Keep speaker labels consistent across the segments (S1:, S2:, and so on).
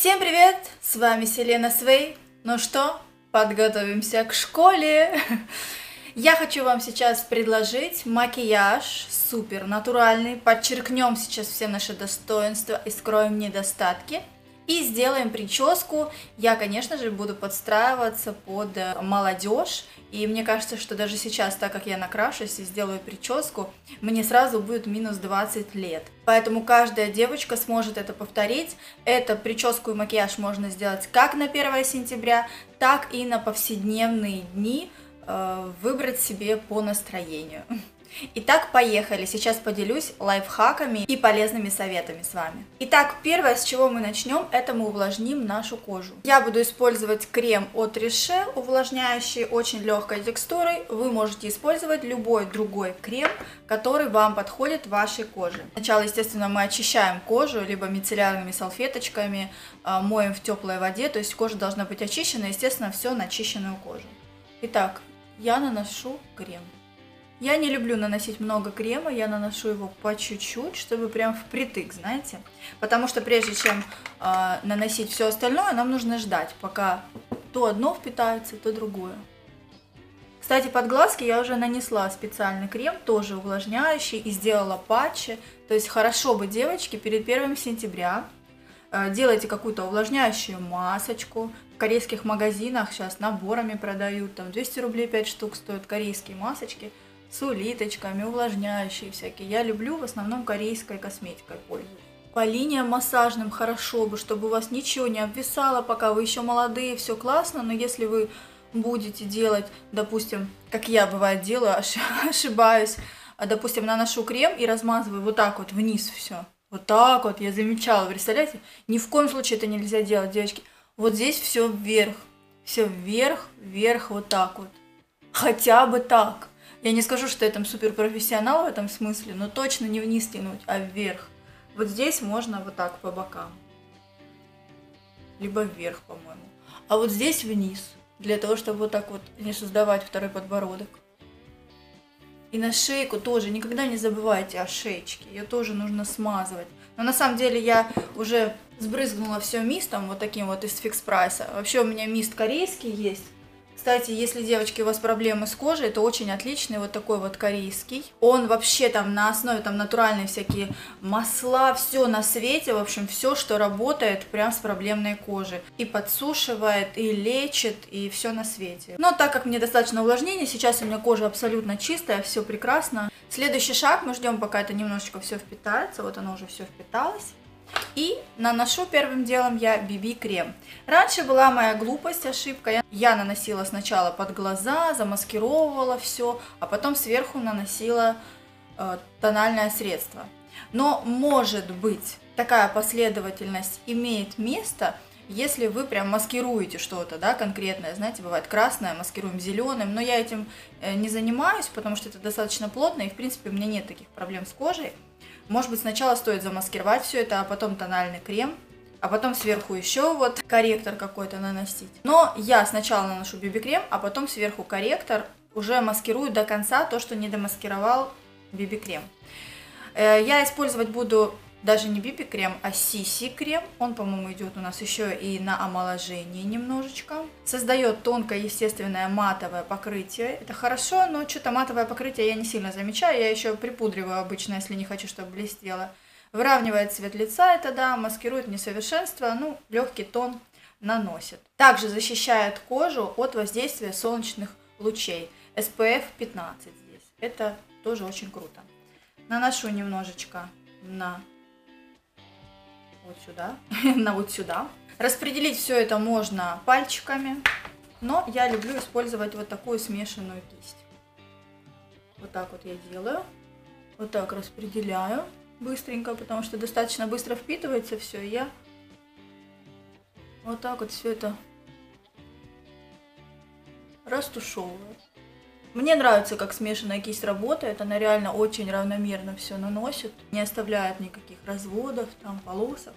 S1: Всем привет! С вами Селена Свей. Ну что, подготовимся к школе. Я хочу вам сейчас предложить макияж супер натуральный. Подчеркнем сейчас все наши достоинства и скроем недостатки. И сделаем прическу. Я, конечно же, буду подстраиваться под э, молодежь. И мне кажется, что даже сейчас, так как я накрашусь и сделаю прическу, мне сразу будет минус 20 лет. Поэтому каждая девочка сможет это повторить. Это прическу и макияж можно сделать как на 1 сентября, так и на повседневные дни. Э, выбрать себе по настроению. Итак, поехали. Сейчас поделюсь лайфхаками и полезными советами с вами. Итак, первое, с чего мы начнем, это мы увлажним нашу кожу. Я буду использовать крем от Riche, увлажняющий очень легкой текстурой. Вы можете использовать любой другой крем, который вам подходит вашей коже. Сначала, естественно, мы очищаем кожу либо мицеллярными салфеточками, а, моем в теплой воде, то есть кожа должна быть очищена, естественно, все на очищенную кожу. Итак, я наношу крем. Я не люблю наносить много крема, я наношу его по чуть-чуть, чтобы прям впритык, знаете. Потому что прежде чем э, наносить все остальное, нам нужно ждать, пока то одно впитается, то другое. Кстати, под глазки я уже нанесла специальный крем, тоже увлажняющий, и сделала патчи. То есть хорошо бы, девочки, перед 1 сентября э, делайте какую-то увлажняющую масочку. В корейских магазинах сейчас наборами продают, там 200 рублей 5 штук стоят корейские масочки – с улиточками, увлажняющие всякие. Я люблю в основном корейской косметикой пользуюсь. По линиям массажным хорошо бы, чтобы у вас ничего не обвисало, пока вы еще молодые, все классно, но если вы будете делать, допустим, как я бывает делаю, ошибаюсь, а, допустим, наношу крем и размазываю вот так вот вниз все. Вот так вот, я замечала, представляете? Ни в коем случае это нельзя делать, девочки. Вот здесь все вверх, все вверх, вверх, вот так вот. Хотя бы так. Я не скажу, что я там супер профессионал в этом смысле, но точно не вниз тянуть, а вверх. Вот здесь можно вот так по бокам. Либо вверх, по-моему. А вот здесь вниз. Для того, чтобы вот так вот не создавать второй подбородок. И на шейку тоже. Никогда не забывайте о шеечке. Ее тоже нужно смазывать. Но на самом деле я уже сбрызгнула все мистом, вот таким вот из фикс прайса. Вообще у меня мист корейский есть. Кстати, если, девочки, у вас проблемы с кожей, это очень отличный вот такой вот корейский. Он вообще там на основе там натуральные всякие масла, все на свете, в общем, все, что работает прям с проблемной кожей. И подсушивает, и лечит, и все на свете. Но так как мне достаточно увлажнения, сейчас у меня кожа абсолютно чистая, все прекрасно. Следующий шаг, мы ждем, пока это немножечко все впитается. Вот оно уже все впиталось. И наношу первым делом я BB крем. Раньше была моя глупость, ошибка. Я наносила сначала под глаза, замаскировывала все, а потом сверху наносила э, тональное средство. Но может быть такая последовательность имеет место, если вы прям маскируете что-то, да, конкретное, знаете, бывает красное, маскируем зеленым, но я этим э, не занимаюсь, потому что это достаточно плотно, и в принципе у меня нет таких проблем с кожей. Может быть, сначала стоит замаскировать все это, а потом тональный крем, а потом сверху еще вот корректор какой-то наносить. Но я сначала наношу BB-крем, а потом сверху корректор, уже маскирую до конца то, что не домаскировал BB-крем. Э, я использовать буду даже не BB крем, а CC крем. Он, по-моему, идет у нас еще и на омоложение немножечко. Создает тонкое естественное матовое покрытие. Это хорошо, но что-то матовое покрытие я не сильно замечаю. Я еще припудриваю обычно, если не хочу, чтобы блестело. Выравнивает цвет лица, это да, маскирует несовершенство, ну, легкий тон наносит. Также защищает кожу от воздействия солнечных лучей. SPF 15 здесь. Это тоже очень круто. Наношу немножечко на вот сюда, на вот сюда. Распределить все это можно пальчиками, но я люблю использовать вот такую смешанную кисть. Вот так вот я делаю. Вот так распределяю быстренько, потому что достаточно быстро впитывается все. Я вот так вот все это растушевываю. Мне нравится, как смешанная кисть работает. Она реально очень равномерно все наносит. Не оставляет никаких разводов, там, полосок.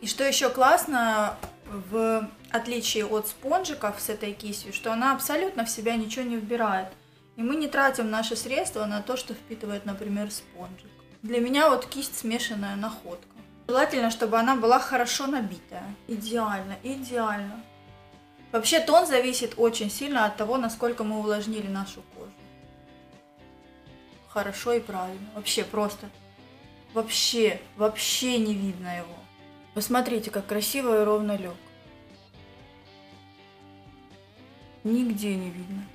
S1: И что еще классно, в отличие от спонжиков с этой кистью, что она абсолютно в себя ничего не вбирает. И мы не тратим наши средства на то, что впитывает, например, спонжик. Для меня вот кисть смешанная находка. Желательно, чтобы она была хорошо набитая. Идеально, идеально. Вообще тон зависит очень сильно от того, насколько мы увлажнили нашу кожу. Хорошо и правильно. Вообще просто. Вообще, вообще не видно его. Посмотрите, как красиво и ровно лег. Нигде не видно.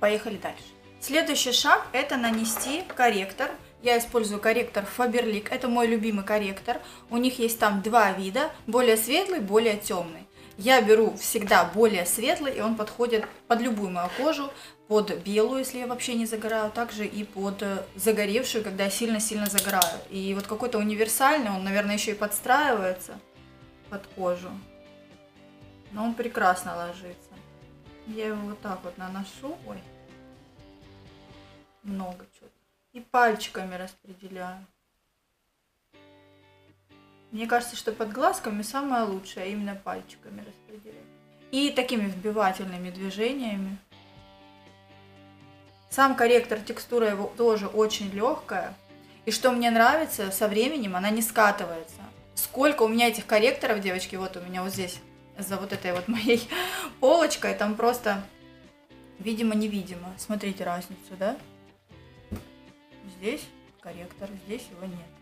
S1: Поехали дальше. Следующий шаг это нанести корректор. Я использую корректор Faberlic. Это мой любимый корректор. У них есть там два вида. Более светлый, более темный. Я беру всегда более светлый, и он подходит под любую мою кожу, под белую, если я вообще не загораю, также и под загоревшую, когда я сильно-сильно загораю. И вот какой-то универсальный, он, наверное, еще и подстраивается под кожу. Но он прекрасно ложится. Я его вот так вот наношу. Ой, много чего-то. И пальчиками распределяю. Мне кажется, что под глазками самое лучшее, а именно пальчиками распределять. И такими вбивательными движениями. Сам корректор, текстура его тоже очень легкая. И что мне нравится, со временем она не скатывается. Сколько у меня этих корректоров, девочки, вот у меня вот здесь, за вот этой вот моей полочкой, там просто видимо-невидимо. Смотрите разницу, да? Здесь корректор, здесь его нет.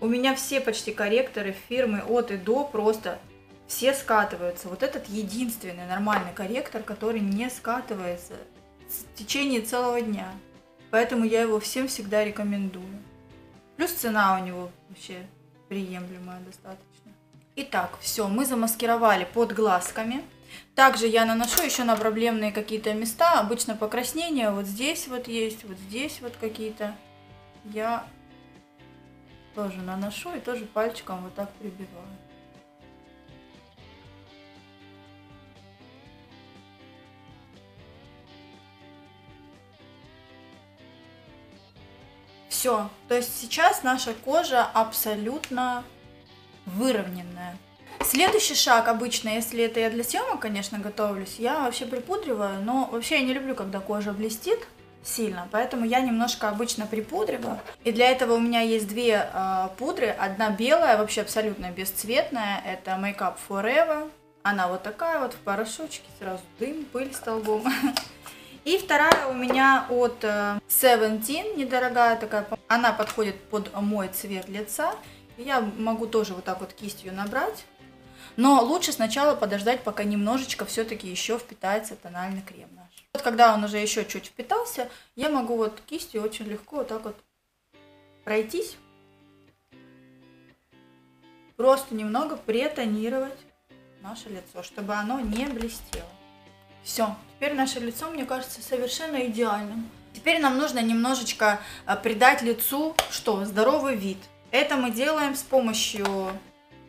S1: У меня все почти корректоры фирмы от и до просто все скатываются. Вот этот единственный нормальный корректор, который не скатывается в течение целого дня. Поэтому я его всем всегда рекомендую. Плюс цена у него вообще приемлемая достаточно. Итак, все, мы замаскировали под глазками. Также я наношу еще на проблемные какие-то места. Обычно покраснения вот здесь вот есть, вот здесь вот какие-то. Я тоже наношу и тоже пальчиком вот так прибиваю. Все, то есть сейчас наша кожа абсолютно выровненная. Следующий шаг обычно, если это я для съемок, конечно, готовлюсь, я вообще припудриваю, но вообще я не люблю, когда кожа блестит сильно, поэтому я немножко обычно припудриваю. И для этого у меня есть две э, пудры, одна белая, вообще абсолютно бесцветная, это Makeup Forever, она вот такая вот в порошочке, сразу дым, пыль столбом. И вторая у меня от Seventeen, недорогая такая, она подходит под мой цвет лица. Я могу тоже вот так вот кистью набрать. Но лучше сначала подождать, пока немножечко все-таки еще впитается тональный крем наш. Вот когда он уже еще чуть впитался, я могу вот кистью очень легко вот так вот пройтись. Просто немного претонировать наше лицо, чтобы оно не блестело. Все, теперь наше лицо, мне кажется, совершенно идеальным. Теперь нам нужно немножечко а, придать лицу, что, здоровый вид. Это мы делаем с помощью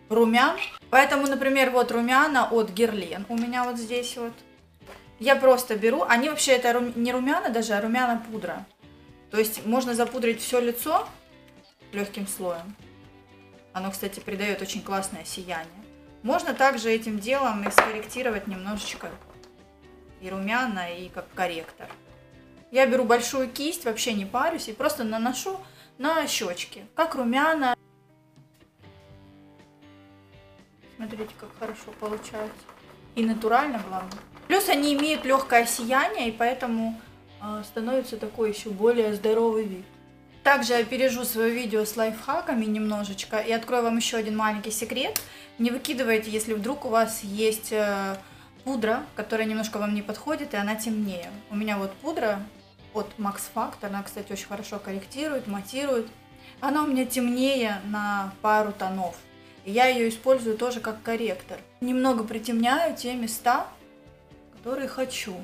S1: румян. Поэтому, например, вот румяна от Герлен у меня вот здесь вот. Я просто беру, они вообще это не румяна даже, а румяна пудра. То есть можно запудрить все лицо легким слоем. Оно, кстати, придает очень классное сияние. Можно также этим делом и скорректировать немножечко и румяна, и как корректор. Я беру большую кисть, вообще не парюсь, и просто наношу на щечки, как румяна. Смотрите, как хорошо получается. И натурально, главное. Плюс они имеют легкое сияние, и поэтому э, становится такой еще более здоровый вид. Также я пережу свое видео с лайфхаками немножечко и открою вам еще один маленький секрет. Не выкидывайте, если вдруг у вас есть э, пудра, которая немножко вам не подходит, и она темнее. У меня вот пудра от Max Factor, она, кстати, очень хорошо корректирует, матирует. Она у меня темнее на пару тонов. Я ее использую тоже как корректор. Немного притемняю те места, которые хочу.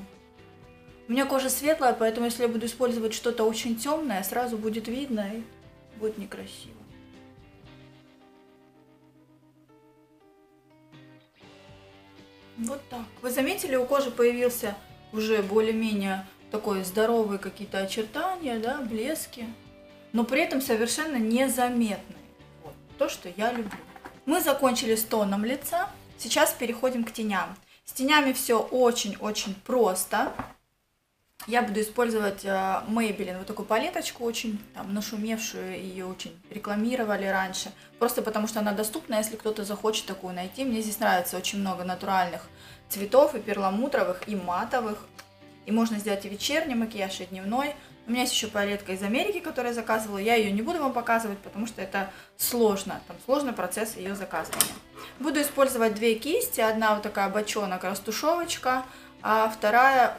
S1: У меня кожа светлая, поэтому если я буду использовать что-то очень темное, сразу будет видно и будет некрасиво. Вот так. Вы заметили, у кожи появился уже более-менее такой здоровые какие-то очертания, да, блески, но при этом совершенно незаметные. Вот, то, что я люблю. Мы закончили с тоном лица, сейчас переходим к теням. С тенями все очень-очень просто. я буду использовать э, Maybelline, вот такую палеточку очень там, нашумевшую, ее очень рекламировали раньше. Просто потому что она доступна, если кто-то захочет такую найти. Мне здесь нравится очень много натуральных цветов, и перламутровых, и матовых. И можно сделать и вечерний макияж, и дневной. У меня есть еще палетка из Америки, которую я заказывала. Я ее не буду вам показывать, потому что это сложно. Там сложный процесс ее заказывания. Буду использовать две кисти. Одна вот такая бочонок, растушевочка, а вторая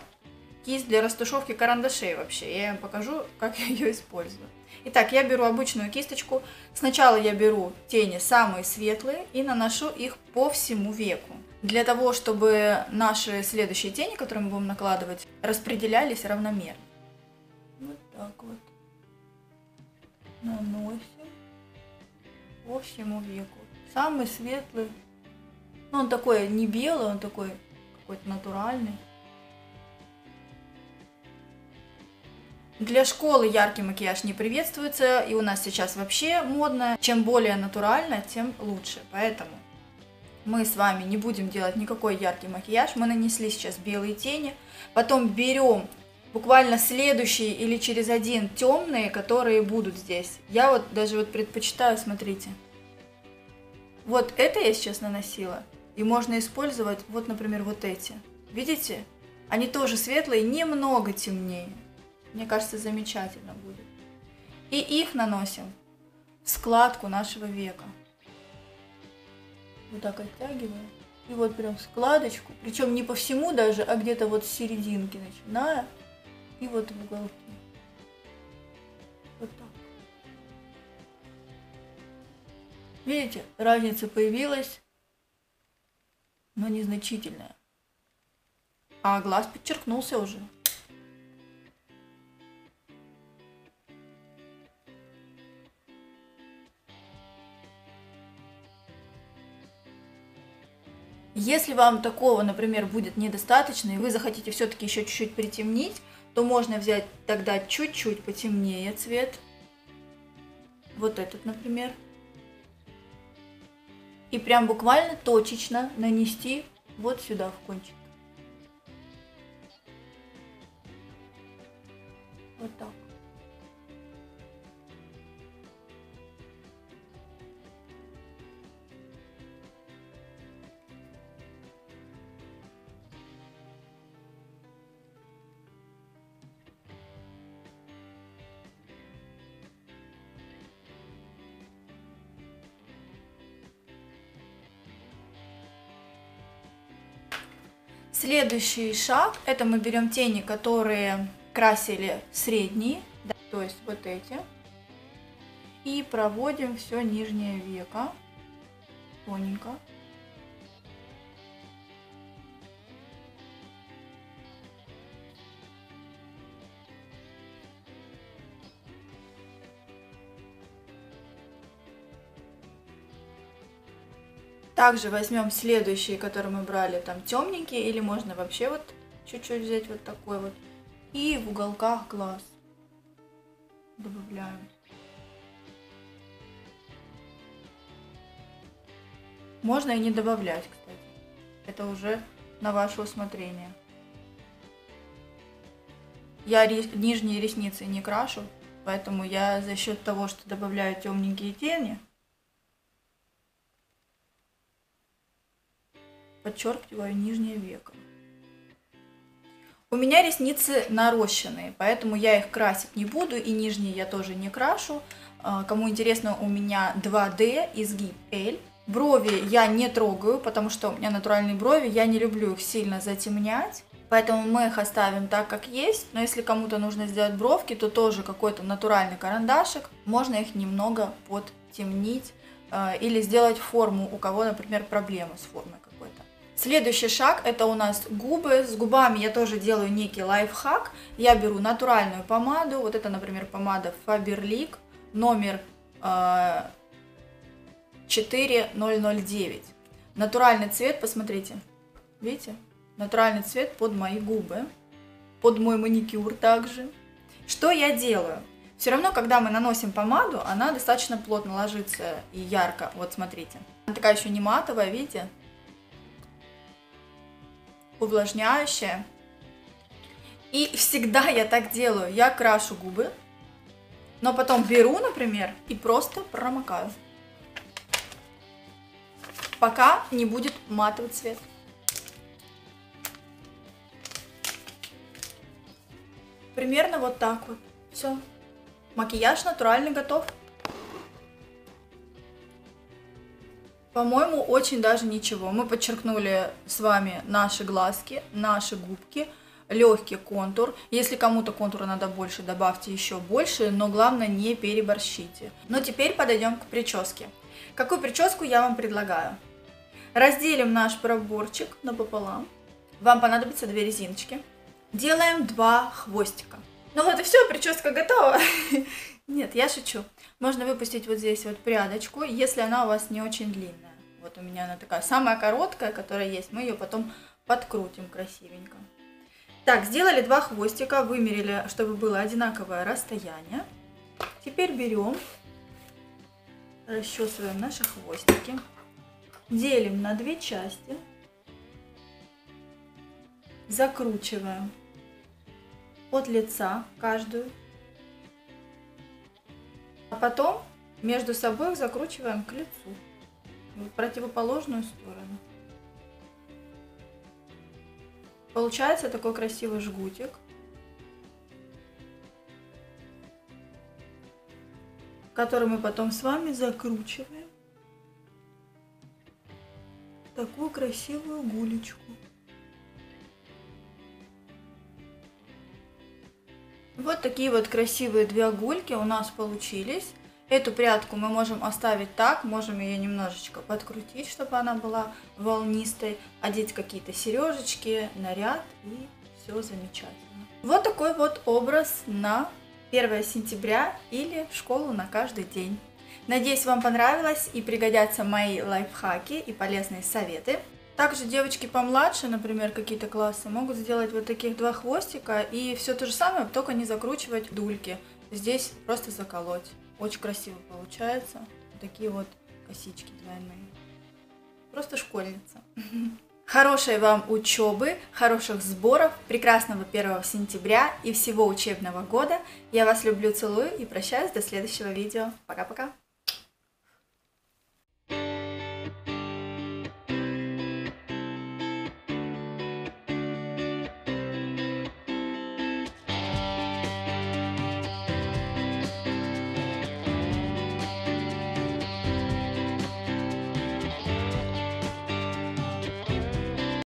S1: кисть для растушевки карандашей вообще. Я вам покажу, как я ее использую. Итак, я беру обычную кисточку. Сначала я беру тени самые светлые и наношу их по всему веку. Для того, чтобы наши следующие тени, которые мы будем накладывать, распределялись равномерно так вот наносим по всему веку. Самый светлый, ну он такой не белый, он такой какой-то натуральный. Для школы яркий макияж не приветствуется, и у нас сейчас вообще модно. Чем более натурально, тем лучше. Поэтому мы с вами не будем делать никакой яркий макияж. Мы нанесли сейчас белые тени. Потом берем буквально следующий или через один темные, которые будут здесь. Я вот даже вот предпочитаю, смотрите. Вот это я сейчас наносила. И можно использовать, вот, например, вот эти. Видите? Они тоже светлые, немного темнее. Мне кажется, замечательно будет. И их наносим в складку нашего века. Вот так оттягиваем. И вот прям складочку. Причем не по всему даже, а где-то вот с серединки начиная и вот в уголке. Вот так. Видите, разница появилась, но незначительная. А глаз подчеркнулся уже. Если вам такого, например, будет недостаточно, и вы захотите все-таки еще чуть-чуть притемнить, то можно взять тогда чуть-чуть потемнее цвет. Вот этот, например. И прям буквально точечно нанести вот сюда в кончик. Следующий шаг, это мы берем тени, которые красили средние, да, то есть вот эти, и проводим все нижнее веко тоненько. Также возьмем следующие, которые мы брали, там темненькие, или можно вообще вот чуть-чуть взять вот такой вот. И в уголках глаз добавляем. Можно и не добавлять, кстати. Это уже на ваше усмотрение. Я нижние ресницы не крашу, поэтому я за счет того, что добавляю темненькие тени, подчеркиваю нижнее веко. У меня ресницы нарощенные, поэтому я их красить не буду, и нижние я тоже не крашу. А, кому интересно, у меня 2D, изгиб L. Брови я не трогаю, потому что у меня натуральные брови, я не люблю их сильно затемнять. Поэтому мы их оставим так, как есть. Но если кому-то нужно сделать бровки, то тоже какой-то натуральный карандашик. Можно их немного подтемнить а, или сделать форму, у кого, например, проблемы с формой. Следующий шаг это у нас губы. С губами я тоже делаю некий лайфхак. Я беру натуральную помаду. Вот это, например, помада Faberlic номер э, 4009. Натуральный цвет, посмотрите. Видите? Натуральный цвет под мои губы. Под мой маникюр также. Что я делаю? Все равно, когда мы наносим помаду, она достаточно плотно ложится и ярко. Вот смотрите. Она такая еще не матовая, видите? Увлажняющее. И всегда я так делаю. Я крашу губы, но потом беру, например, и просто промокаю. Пока не будет матовый цвет. Примерно вот так вот. Все. Макияж натуральный готов. По-моему, очень даже ничего. Мы подчеркнули с вами наши глазки, наши губки, легкий контур. Если кому-то контура надо больше, добавьте еще больше, но главное не переборщите. Но теперь подойдем к прическе. Какую прическу я вам предлагаю? Разделим наш проборчик напополам. Вам понадобится две резиночки. Делаем два хвостика. Ну вот и все, прическа готова. Нет, я шучу. Можно выпустить вот здесь вот прядочку, если она у вас не очень длинная. Вот у меня она такая самая короткая, которая есть. Мы ее потом подкрутим красивенько. Так, сделали два хвостика, вымерили, чтобы было одинаковое расстояние. Теперь берем, расчесываем наши хвостики, делим на две части, закручиваем от лица каждую а потом между собой их закручиваем к лицу, в противоположную сторону. Получается такой красивый жгутик. который мы потом с вами закручиваем такую красивую гулечку. Вот такие вот красивые две гульки у нас получились. Эту прядку мы можем оставить так, можем ее немножечко подкрутить, чтобы она была волнистой, одеть какие-то сережечки, наряд и все замечательно. Вот такой вот образ на 1 сентября или в школу на каждый день. Надеюсь, вам понравилось и пригодятся мои лайфхаки и полезные советы. Также девочки помладше, например, какие-то классы, могут сделать вот таких два хвостика и все то же самое, только не закручивать дульки. Здесь просто заколоть. Очень красиво получается. Вот такие вот косички двойные. Просто школьница. Хорошей вам учебы, хороших сборов, прекрасного 1 сентября и всего учебного года. Я вас люблю, целую и прощаюсь до следующего видео. Пока-пока.